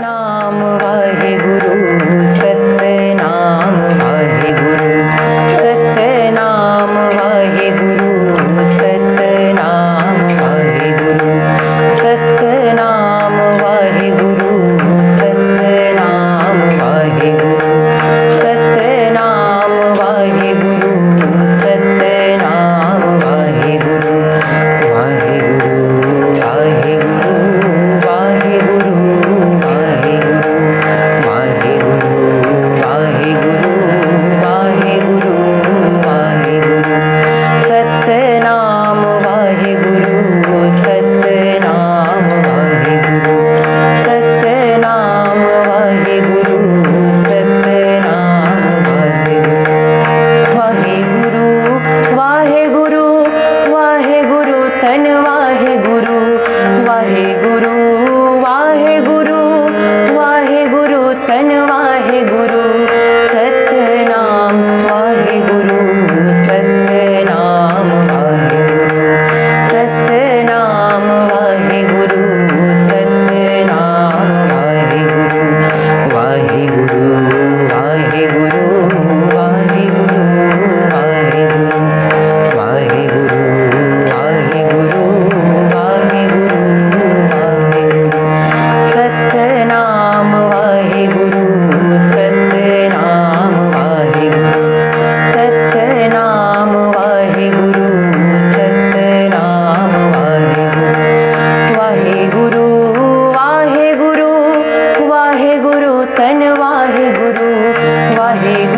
नाम वाहे गुरु धनवा वाहे गुरु वाहे गुरु